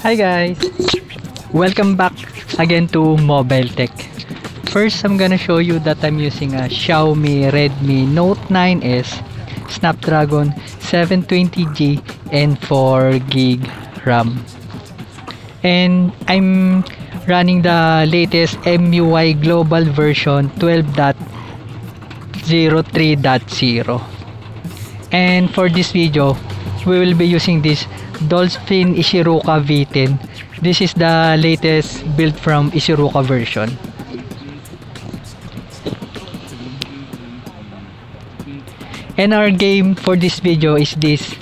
Hi guys! Welcome back again to Mobile Tech. First, I'm gonna show you that I'm using a Xiaomi Redmi Note 9s Snapdragon 720G and 4GB RAM. And I'm running the latest MUI Global version 12.03.0. And for this video, we will be using this Dolphin Ishiruka V10. This is the latest build from Ishiruka version. And our game for this video is this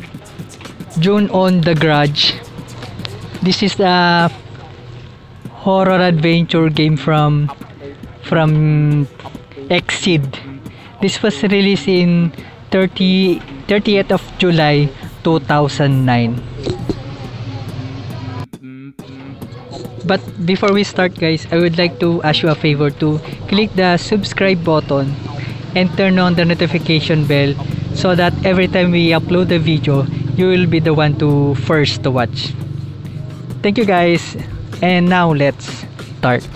June on the Grudge. This is the horror adventure game from from Exceed. This was released in 30 30th of July 2009. But before we start guys, I would like to ask you a favor to click the subscribe button and turn on the notification bell so that every time we upload a video, you will be the one to first to watch. Thank you guys. And now let's start.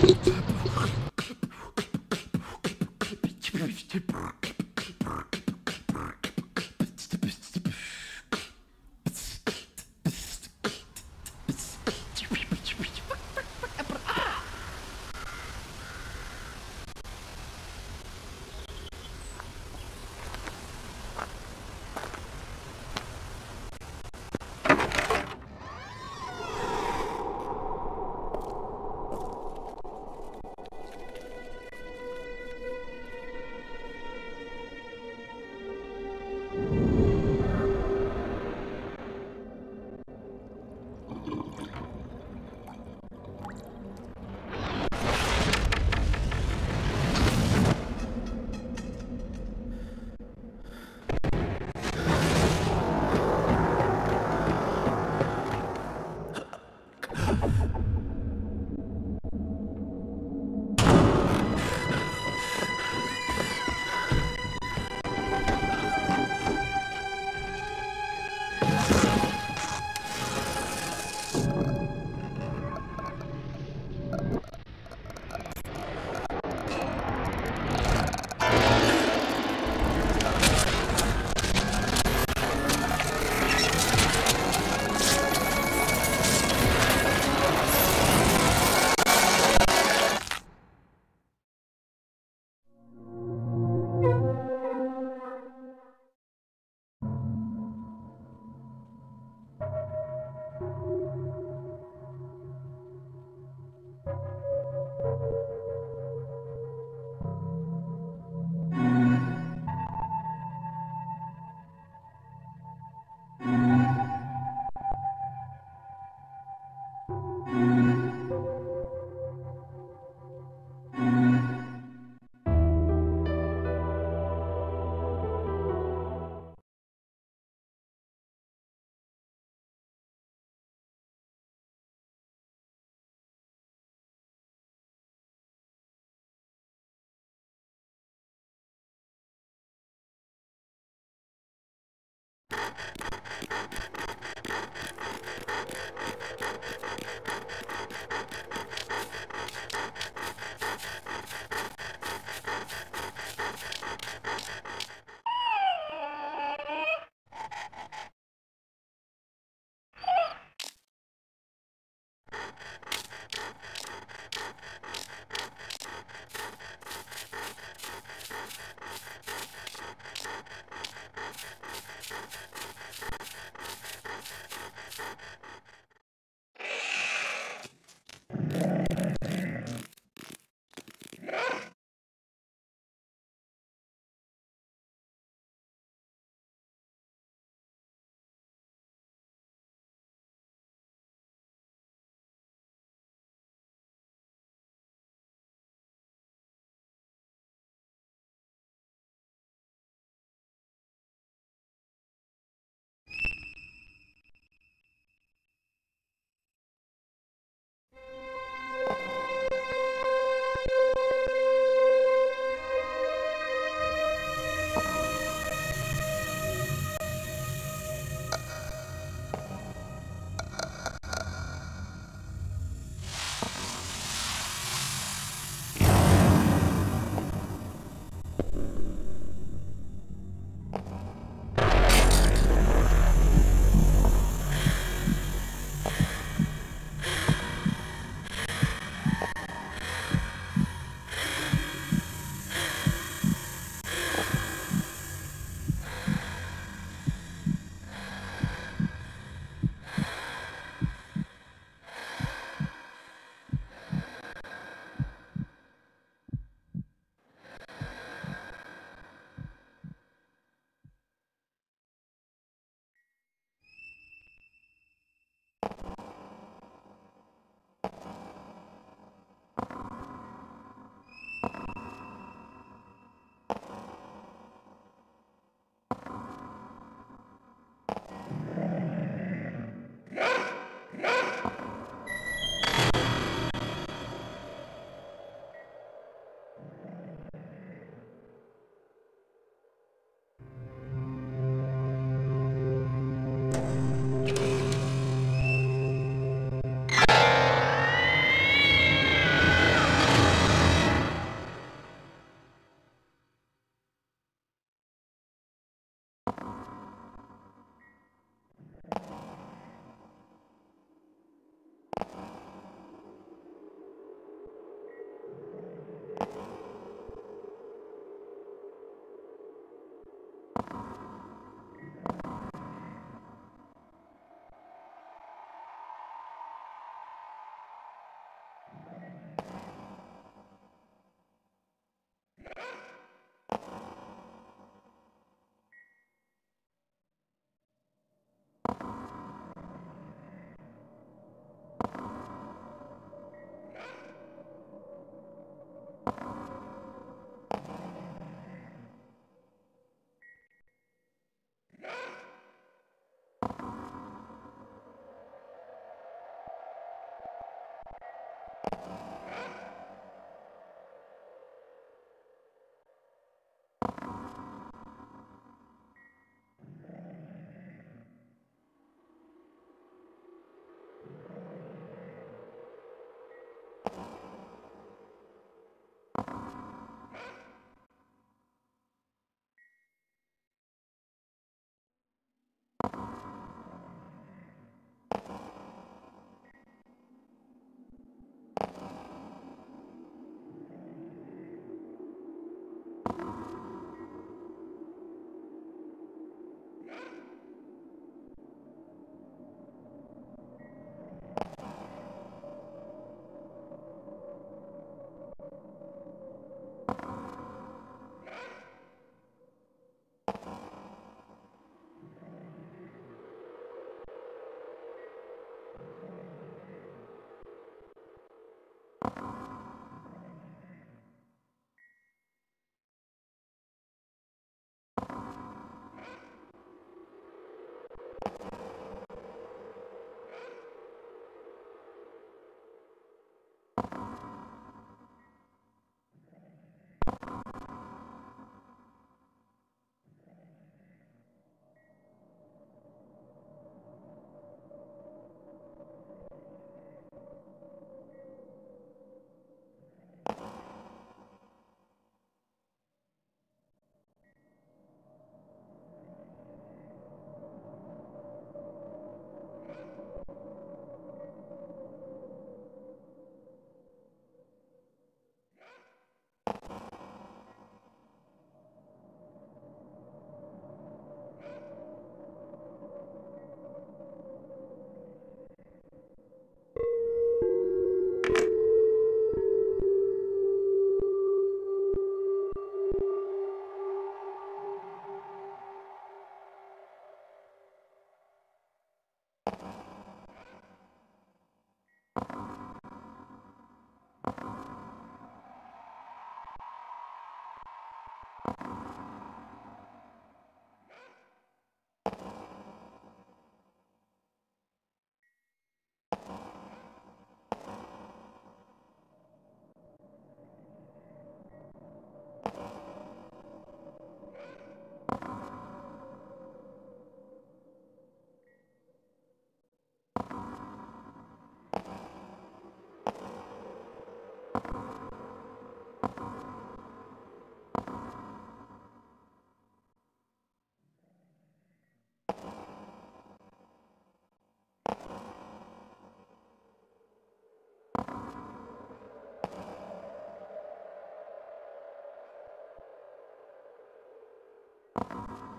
you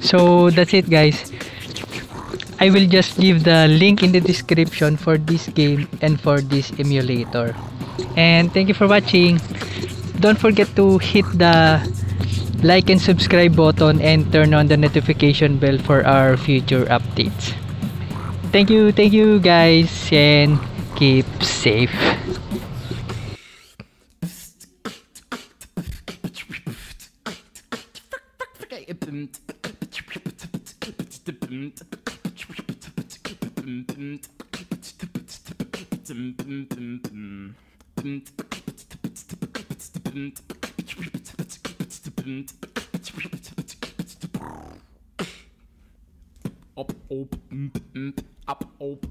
So that's it guys. I will just leave the link in the description for this game and for this emulator. And thank you for watching. Don't forget to hit the like and subscribe button and turn on the notification bell for our future updates. Thank you, thank you guys and keep safe. Up, op, mm, mm, up, op,